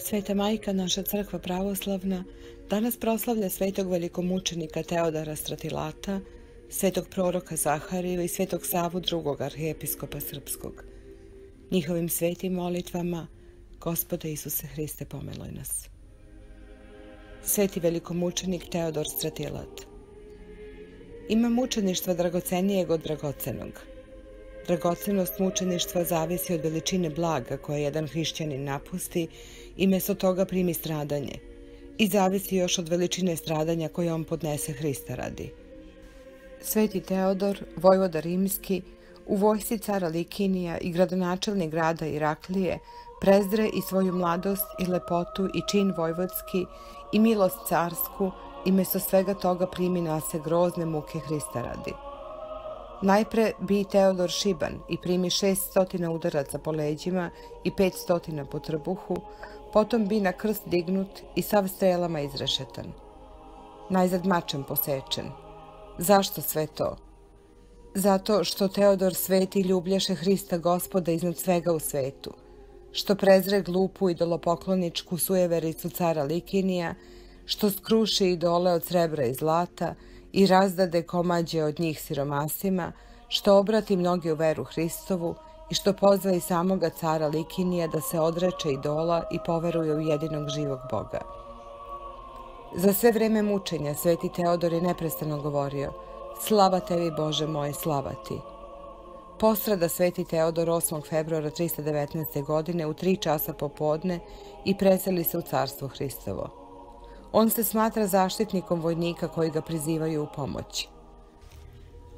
Sveta majka, naša crkva pravoslavna, danas proslavlja svetog velikomučenika Teodora Stratilata, svetog proroka Zahariju i svetog Savu drugog arhijepiskopa srpskog. Njihovim svetim molitvama, Gospode Isuse Hriste, pomeluj nas. Sveti velikomučenik Teodor Stratilat Ima mučeništva dragocenijeg od dragocenog – Dragocenost mučeništva zavisi od veličine blaga koje jedan hrišćanin napusti i mesto toga primi stradanje i zavisi još od veličine stradanja koje on podnese Hrista radi. Sveti Teodor, vojvoda rimski, u vojsi cara Likinija i gradonačelnik grada Iraklije, prezre i svoju mladost i lepotu i čin vojvodski i milost carsku i mesto svega toga primi na se grozne muke Hrista radi. Najpre bi Teodor šiban i primi 600 udaraca po leđima i 500 po trbuhu, potom bi na krst dignut i sav strelama izrešetan. Najzad mačem posečen. Zašto sve to? Zato što Teodor sveti ljubljaše Hrista gospoda iznad svega u svetu, što prezre glupu idolopokloničku sujevericu cara Likinija, što skruši idole od srebra i zlata, i razdade komađe od njih siromasima, što obrati mnogi u veru Hristovu i što pozva i samoga cara Likinija da se odreče idola i poveruje u jedinog živog Boga. Za sve vreme mučenja sveti Teodor je neprestano govorio Slava tebi Bože moj, slava ti. Postrada sveti Teodor 8. februara 319. godine u tri časa popodne i preseli se u carstvo Hristovo. On se smatra zaštitnikom vojnika koji ga prizivaju u pomoć.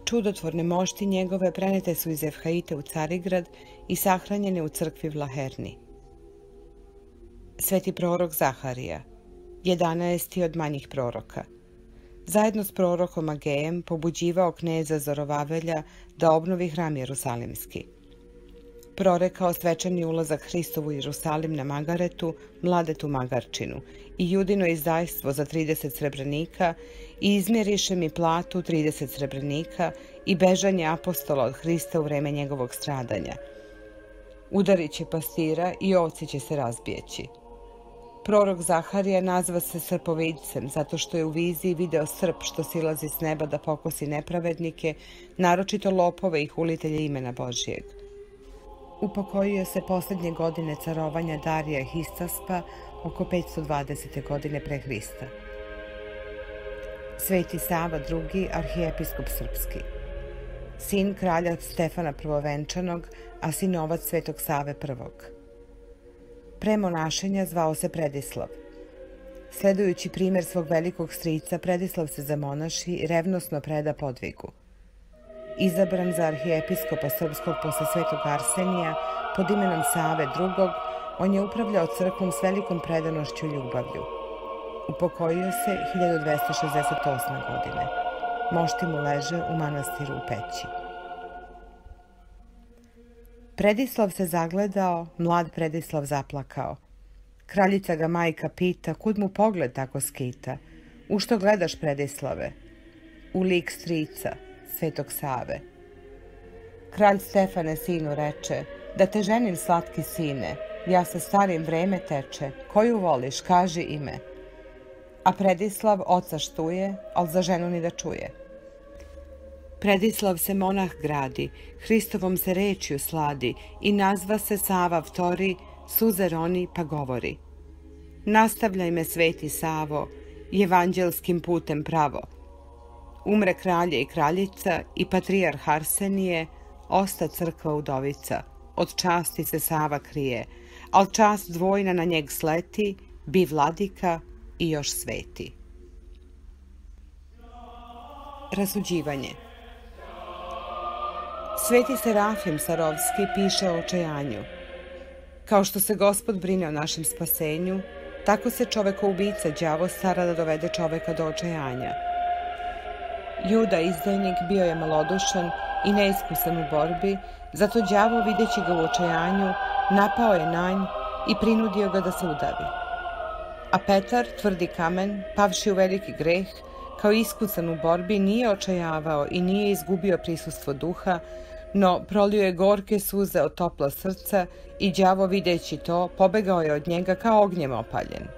Čudotvorne mošti njegove prenete su iz Evhaite u Carigrad i sahranjene u crkvi Vlaherni. Sveti prorok Zaharija, 11. od manjih proroka, zajedno s prorokom Agejem pobuđivao kneza Zorovavelja da obnovi hram Jerusalimski – prorekao svečani ulazak Hristovu Jerusalim na Magaretu, Mladetu Magarčinu i judino izdajstvo za 30 srebrenika i izmjeriše mi platu 30 srebrenika i bežanje apostola od Hrista u vreme njegovog stradanja. Udarit će pastira i ovci će se razbijeći. Prorok Zaharija nazva se srpovidcem zato što je u viziji video srp što silazi s neba da pokosi nepravednike, naročito lopove i hulitelje imena Božijeg upokojio se poslednje godine carovanja Darija Histaspa oko 520. godine pre Hrista. Sveti Sava II, arhijepiskop srpski. Sin kralja Stefana Prvovenčanog, a sinovac Svetog Save I. Pre monašenja zvao se Predislav. Sledujući primer svog velikog strica, Predislav se zamonaši i revnosno preda podvigu – Izabran za arhijepiskopa srpskog posle svetog Arsenija pod imenom Save II, on je upravljao crkvom s velikom predanošću i ljubavlju. Upokojio se 1268. godine. Mošti mu leže u manastiru u Peći. Predislav se zagledao, mlad Predislav zaplakao. Kraljica ga majka pita, kud mu pogled tako skita? U što gledaš, Predislave? U lik strica, Svetog Save. Kralj Stefane sinu reče, da te ženim slatki sine, ja sa starim vreme teče, koju voliš, kaži ime. A Predislav oca štuje, al za ženu ni da čuje. Predislav se monah gradi, Hristovom se rečju sladi i nazva se Sava vtori, suze roni pa govori. Nastavljaj me sveti Savo, evanđelskim putem pravo, Umre kralje i kraljica i patrijarh Arsenije, osta crkva udovica. Od časti se Sava krije, al čast dvojna na njeg sleti, bi vladika i još sveti. Rasuđivanje Sveti Serafim Sarovski piše o očajanju. Kao što se gospod brine o našem spasenju, tako se čoveka-ubica đavo stara da dovede čoveka do očajanja – Juda, izdajnik, bio je malodušan i neiskusan u borbi, zato đavo, videći ga u očajanju, napao je na nj i prinudio ga da se udavi. A Petar, tvrdi kamen, pavši u veliki greh, kao iskusan u borbi, nije očajavao i nije izgubio prisustvo duha, no prolio je gorke suze od topla srca i đavo videći to pobegao je od njega kao ognjem opaljen.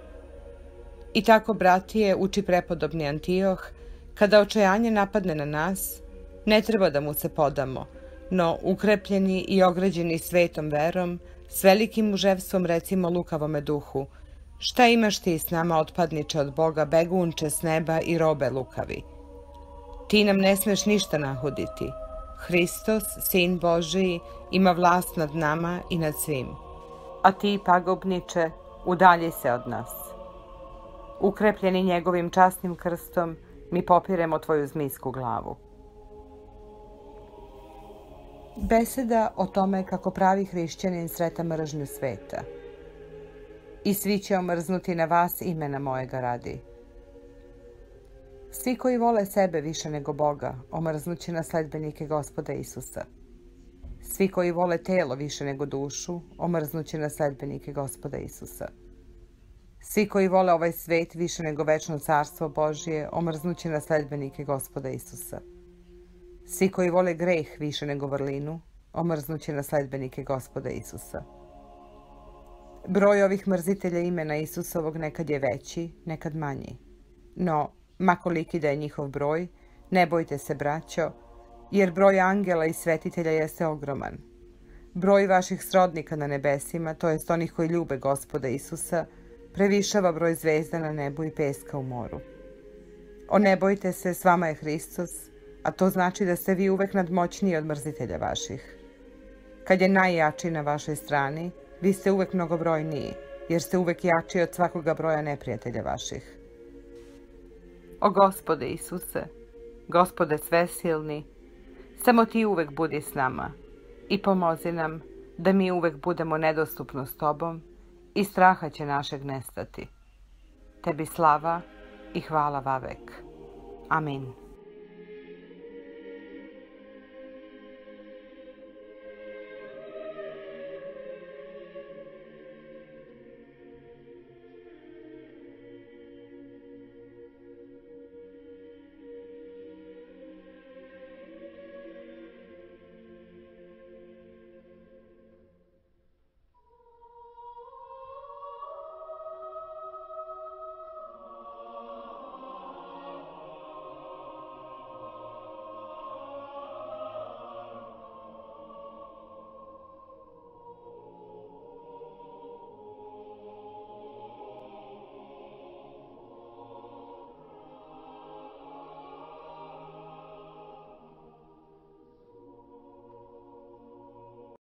I tako, bratije, uči prepodobni Antioh, kada očajanje napadne na nas, ne treba da mu se podamo, no ukrepljeni i ograđeni svetom verom, s velikim muževstvom recimo lukavome duhu, šta imaš ti s nama otpadniče od Boga, begunče s neba i robe lukavi? Ti nam ne smeš ništa nahuditi. Hristos, Sin Božiji, ima vlast nad nama i nad svim. A ti, pagobniče, udalji se od nas. Ukrepljeni njegovim časnim krstom, mi popiremo tvoju zmijsku glavu. Beseda o tome kako pravi hrišćanin sreta mržnju sveta. I svi će omrznuti na vas imena mojega radi. Svi koji vole sebe više nego Boga, omrznuće na sledbenike gospoda Isusa. Svi koji vole telo više nego dušu, omrznuće na sledbenike gospoda Isusa. Svi koji vole ovaj svet više nego večno carstvo Božije, omrznuće na sledbenike gospoda Isusa. Svi koji vole greh više nego vrlinu, omrznuće na sledbenike gospoda Isusa. Broj ovih mrzitelja imena Isusovog nekad je veći, nekad manji. No, makoliki da je njihov broj, ne bojte se, braćo, jer broj angela i svetitelja jeste ogroman. Broj vaših srodnika na nebesima, to jest onih koji ljube gospoda Isusa, previšava broj zvezda na nebu i peska u moru. O ne bojte se, s vama je Hristos, a to znači da ste vi uvek nadmoćniji od mrzitelja vaših. Kad je najjači na vašoj strani, vi ste uvek mnogobrojniji, jer ste uvek jači od svakoga broja neprijatelja vaših. O gospode Isuse, gospode svesilni, samo ti uvek budi s nama i pomozi nam da mi uvek budemo nedostupno s tobom i straha će našeg nestati. Tebi slava i hvala vavek. Amin.